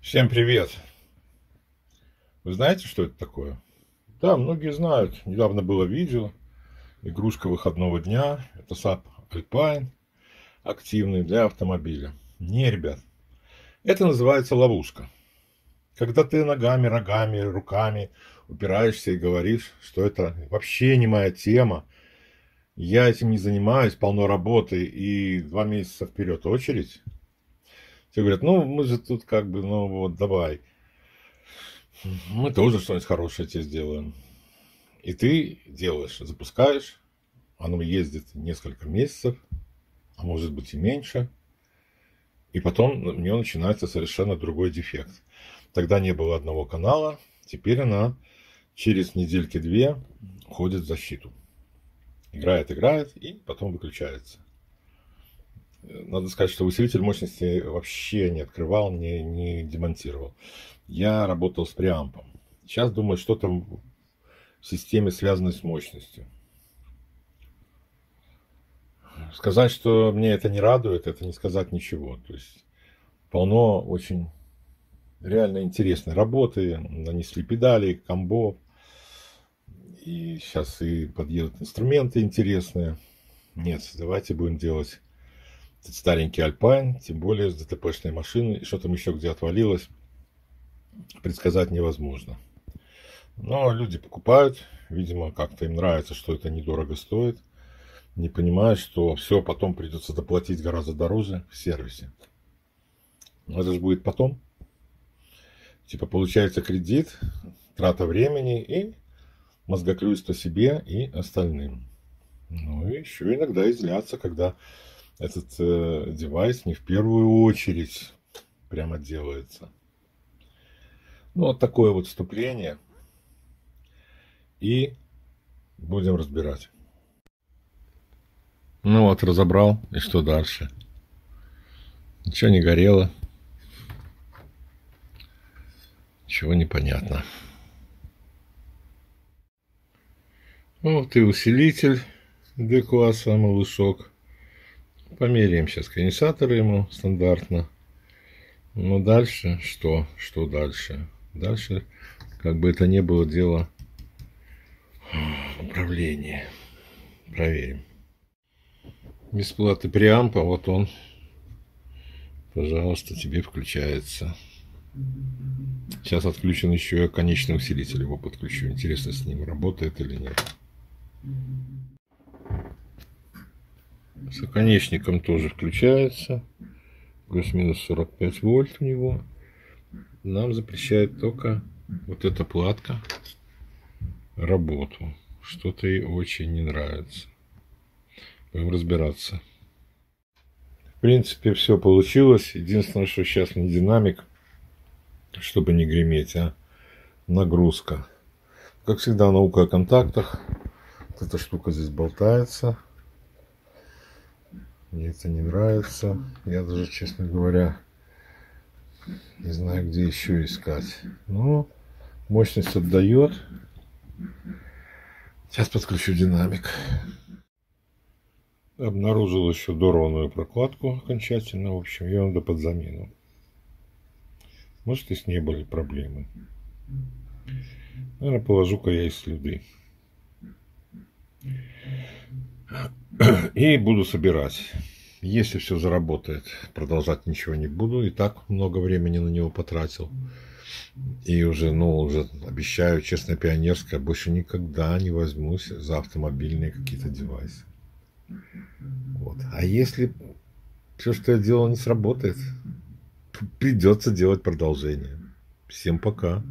Всем привет! Вы знаете, что это такое? Да, многие знают. Недавно было видео. Игрушка выходного дня. Это SAP Alpine. Активный для автомобиля. Не, ребят. Это называется ловушка. Когда ты ногами, рогами, руками упираешься и говоришь, что это вообще не моя тема, я этим не занимаюсь, полно работы и два месяца вперед очередь, все говорят, ну, мы же тут как бы, ну вот, давай. Мы тоже что-нибудь хорошее тебе сделаем. И ты делаешь, запускаешь, оно ездит несколько месяцев, а может быть и меньше. И потом у нее начинается совершенно другой дефект. Тогда не было одного канала, теперь она через недельки-две уходит в защиту. Играет, играет и потом выключается. Надо сказать, что усилитель мощности вообще не открывал, не, не демонтировал. Я работал с преампом. Сейчас думаю, что там в системе связано с мощностью. Сказать, что мне это не радует, это не сказать ничего. То есть полно очень реально интересной работы. Нанесли педали, комбо. И сейчас и подъедут инструменты интересные. Нет, давайте будем делать старенький Альпайн, тем более с ДТПшной машины, и что там еще где отвалилось, предсказать невозможно. Но люди покупают, видимо, как-то им нравится, что это недорого стоит, не понимая, что все потом придется доплатить гораздо дороже в сервисе. Но это же будет потом. Типа получается кредит, трата времени и мозгоклюйство себе и остальным. Ну и еще иногда изляться, когда этот э, девайс не в первую очередь прямо делается. Ну, вот такое вот вступление. И будем разбирать. Ну вот, разобрал. И что дальше? Ничего не горело. Ничего не понятно. Вот и усилитель D-класса малышок. Померяем сейчас конденсаторы ему стандартно. Но дальше что? Что дальше? Дальше, как бы это ни было дело управления. Проверим. Бесплатный преампа, вот он. Пожалуйста, тебе включается. Сейчас отключен еще конечный усилитель, его подключу. Интересно, с ним работает или нет. С оконечником тоже включается. Плюс-минус 45 вольт у него. Нам запрещает только вот эта платка работу. Что-то ей очень не нравится. Будем разбираться. В принципе, все получилось. Единственное, что сейчас не динамик, чтобы не греметь, а нагрузка. Как всегда, наука о контактах. Вот эта штука здесь болтается. Мне это не нравится. Я даже, честно говоря, не знаю, где еще искать. Но мощность отдает. Сейчас подключу динамик. Обнаружил еще дорванную прокладку окончательно. В общем, ее надо под замену. Может, и с ней были проблемы. Наверное, положу-ка я и следы. И буду собирать. Если все заработает, продолжать ничего не буду. И так много времени на него потратил. И уже, ну, уже обещаю, честно, пионерское, больше никогда не возьмусь за автомобильные какие-то девайсы. Вот. А если все, что я делал, не сработает, придется делать продолжение. Всем пока.